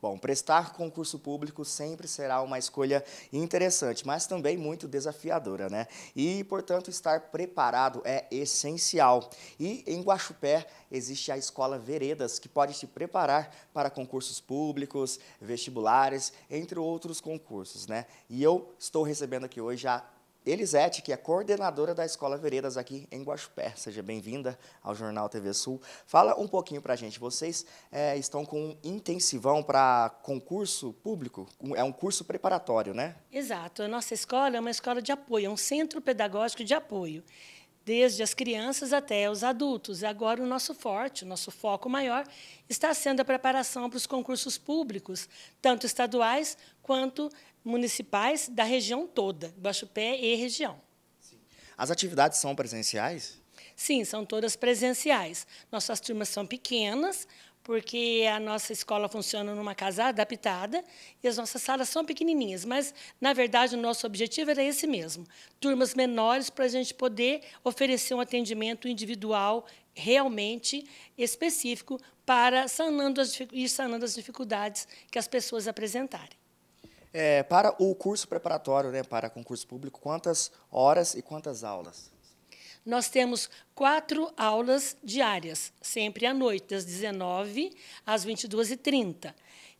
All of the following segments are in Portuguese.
Bom, prestar concurso público sempre será uma escolha interessante, mas também muito desafiadora, né? E, portanto, estar preparado é essencial. E em Guaxupé existe a Escola Veredas, que pode te preparar para concursos públicos, vestibulares, entre outros concursos, né? E eu estou recebendo aqui hoje a Elisete, que é coordenadora da Escola Veredas aqui em Guaxupé. Seja bem-vinda ao Jornal TV Sul. Fala um pouquinho para a gente. Vocês é, estão com um intensivão para concurso público? É um curso preparatório, né? Exato. A nossa escola é uma escola de apoio, é um centro pedagógico de apoio desde as crianças até os adultos. Agora, o nosso forte, o nosso foco maior, está sendo a preparação para os concursos públicos, tanto estaduais quanto municipais da região toda, Baixo Pé e região. As atividades são presenciais? Sim, são todas presenciais. Nossas turmas são pequenas, porque a nossa escola funciona numa casa adaptada e as nossas salas são pequenininhas, mas, na verdade, o nosso objetivo era esse mesmo, turmas menores para a gente poder oferecer um atendimento individual realmente específico para sanando as, ir sanando as dificuldades que as pessoas apresentarem. É, para o curso preparatório, né, para concurso público, quantas horas e quantas aulas? Nós temos quatro aulas diárias, sempre à noite, das 19 às 22h30.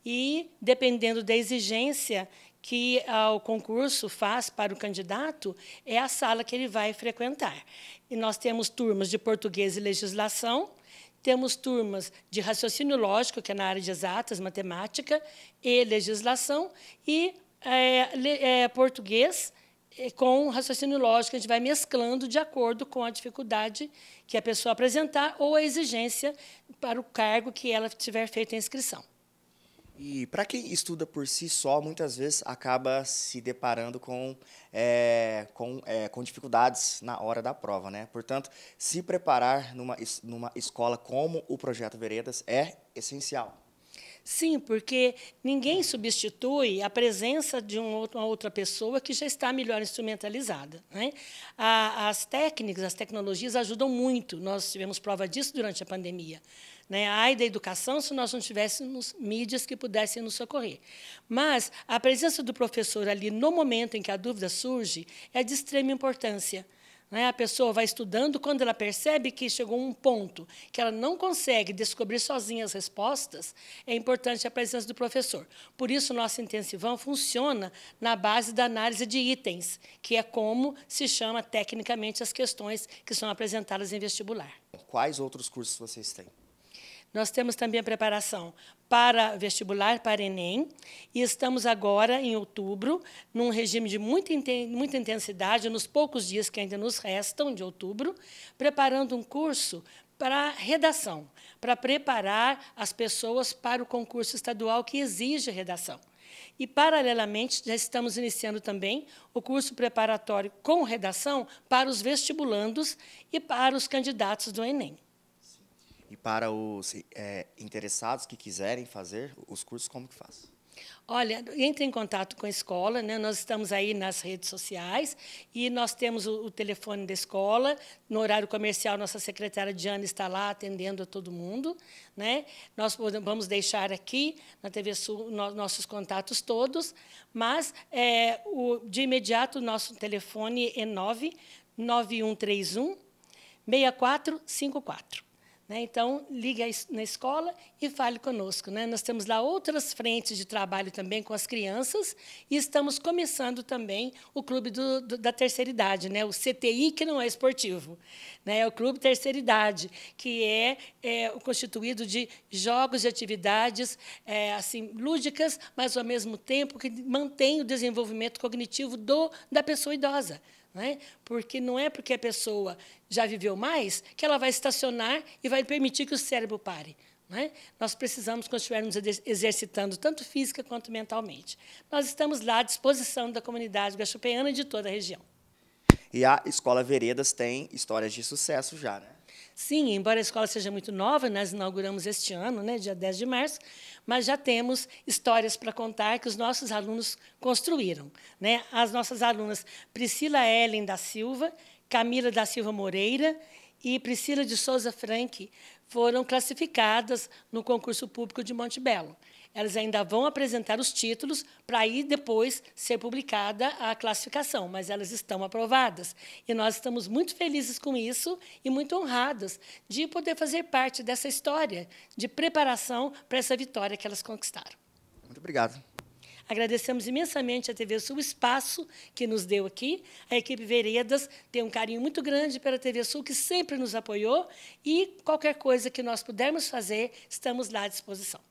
E, dependendo da exigência que ah, o concurso faz para o candidato, é a sala que ele vai frequentar. E nós temos turmas de português e legislação, temos turmas de raciocínio lógico, que é na área de exatas, matemática e legislação, e é, é, português com raciocínio lógico, a gente vai mesclando de acordo com a dificuldade que a pessoa apresentar ou a exigência para o cargo que ela tiver feito a inscrição. E para quem estuda por si só, muitas vezes acaba se deparando com, é, com, é, com dificuldades na hora da prova. Né? Portanto, se preparar numa, numa escola como o Projeto Veredas é essencial. Sim, porque ninguém substitui a presença de uma outra pessoa que já está melhor instrumentalizada. Né? as técnicas, as tecnologias ajudam muito. Nós tivemos prova disso durante a pandemia. Né? Ai da educação se nós não tivéssemos mídias que pudessem nos socorrer. Mas a presença do professor ali no momento em que a dúvida surge é de extrema importância. Né? A pessoa vai estudando, quando ela percebe que chegou um ponto que ela não consegue descobrir sozinha as respostas, é importante a presença do professor. Por isso, nosso intensivão funciona na base da análise de itens, que é como se chama tecnicamente as questões que são apresentadas em vestibular. Quais outros cursos vocês têm? Nós temos também a preparação para vestibular, para Enem, e estamos agora, em outubro, num regime de muita, muita intensidade, nos poucos dias que ainda nos restam, de outubro, preparando um curso para redação, para preparar as pessoas para o concurso estadual que exige redação. E, paralelamente, já estamos iniciando também o curso preparatório com redação para os vestibulandos e para os candidatos do Enem. E para os é, interessados que quiserem fazer os cursos, como que faz? Olha, entre em contato com a escola, né? nós estamos aí nas redes sociais e nós temos o, o, telefone da escola. No horário comercial, nossa secretária Diana está lá atendendo a todo mundo. Né? Nós vamos deixar aqui na TV Sul no, nossos contatos todos, mas é, o, de imediato nosso telefone é 99131 6454. Né? Então, ligue na escola e fale conosco. Né? Nós temos lá outras frentes de trabalho também com as crianças e estamos começando também o Clube do, do, da Terceira Idade, né? o CTI, que não é esportivo. Né? É o Clube Terceira Idade, que é, é constituído de jogos e atividades é, assim lúdicas, mas, ao mesmo tempo, que mantém o desenvolvimento cognitivo do, da pessoa idosa. Né? Porque não é porque a pessoa já viveu mais que ela vai estacionar e vai permitir que o cérebro pare. Né? Nós precisamos continuar nos exercitando, tanto física quanto mentalmente. Nós estamos lá à disposição da comunidade gachopeana e de toda a região. E a Escola Veredas tem histórias de sucesso já, né? Sim, embora a escola seja muito nova, nós inauguramos este ano, né, dia 10 de março, mas já temos histórias para contar que os nossos alunos construíram. Né? As nossas alunas Priscila Ellen da Silva, Camila da Silva Moreira e Priscila de Souza Frank foram classificadas no concurso público de Monte Belo. elas ainda vão apresentar os títulos para aí depois ser publicada a classificação, mas elas estão aprovadas. E nós estamos muito felizes com isso e muito honradas de poder fazer parte dessa história de preparação para essa vitória que elas conquistaram. Muito obrigado. Agradecemos imensamente a TV Sul o espaço que nos deu aqui. A equipe Veredas tem um carinho muito grande pela TV Sul, que sempre nos apoiou. E qualquer coisa que nós pudermos fazer, estamos lá à disposição.